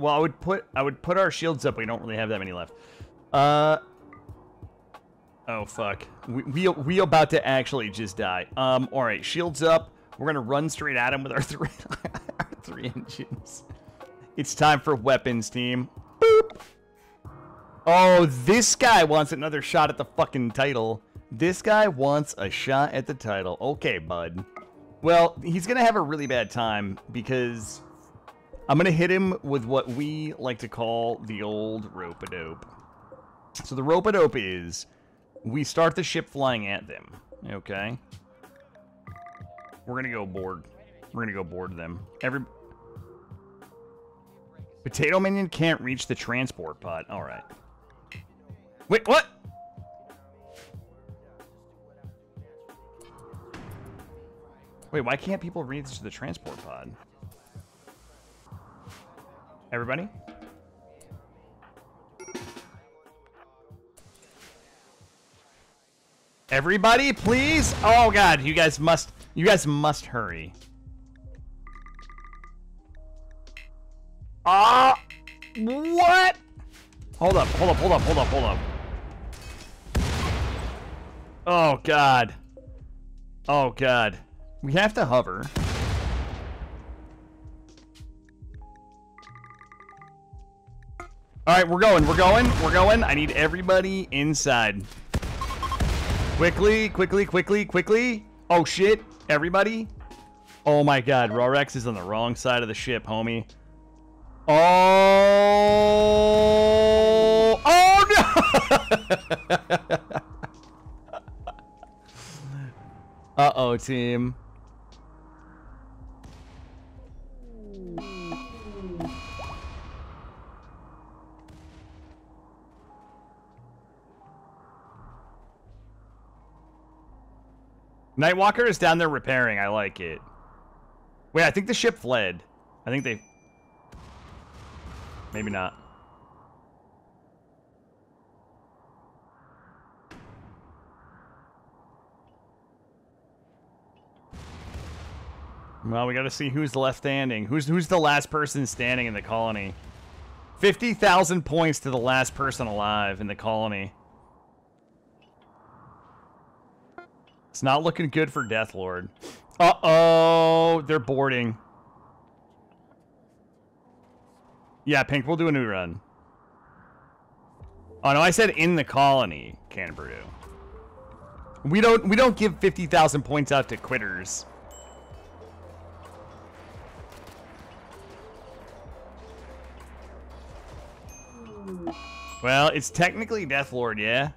Well, I would put I would put our shields up. We don't really have that many left. Uh. Oh fuck. We we we about to actually just die. Um. All right. Shields up. We're gonna run straight at him with our three our three engines. It's time for weapons, team. Boop. Oh, this guy wants another shot at the fucking title. This guy wants a shot at the title. Okay, bud. Well, he's gonna have a really bad time because I'm gonna hit him with what we like to call the old rope-a-dope. So the rope-a-dope is we start the ship flying at them. Okay. We're gonna go board. We're gonna go board them. Every potato minion can't reach the transport pod. All right. Wait, what? Wait, why can't people reach the transport pod? Everybody? Everybody, please? Oh god, you guys must you guys must hurry. Ah! what? Hold up, hold up, hold up, hold up, hold up. Oh god. Oh god. We have to hover. All right, we're going. We're going. We're going. I need everybody inside. Quickly, quickly, quickly, quickly. Oh, shit. Everybody. Oh, my God. Rorex is on the wrong side of the ship, homie. Oh. Oh, no. Uh-oh, team. Nightwalker is down there repairing. I like it. Wait, I think the ship fled. I think they... Maybe not. Well, we got to see who's left standing. Who's who's the last person standing in the colony? 50,000 points to the last person alive in the colony. It's not looking good for Deathlord. Uh-oh, they're boarding. Yeah, Pink, we'll do a new run. Oh no, I said in the colony, Canberra. We don't we don't give 50,000 points out to quitters. Well, it's technically Deathlord, yeah?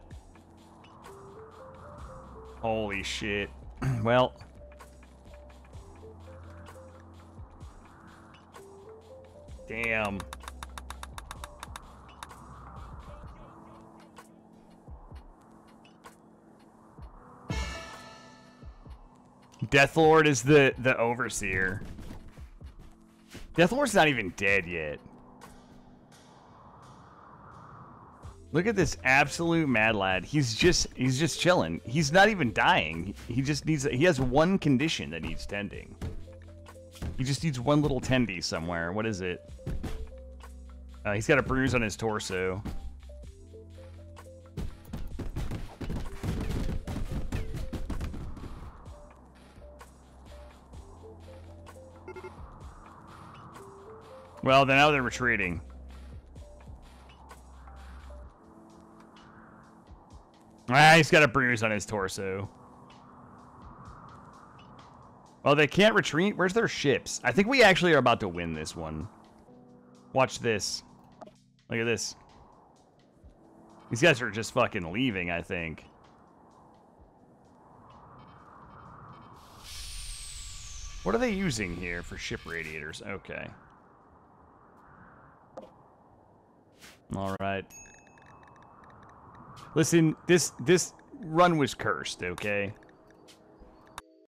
Holy shit. well... Damn. Deathlord is the, the overseer. Deathlord's not even dead yet. Look at this absolute mad lad. He's just he's just chilling. He's not even dying. He just needs he has one condition that needs tending. He just needs one little tendy somewhere. What is it? Uh, he's got a bruise on his torso. Well, then now they're retreating. Ah, he's got a bruise on his torso. Well, they can't retreat. Where's their ships? I think we actually are about to win this one. Watch this. Look at this. These guys are just fucking leaving, I think. What are they using here for ship radiators? Okay. All right. Listen, this this run was cursed, okay?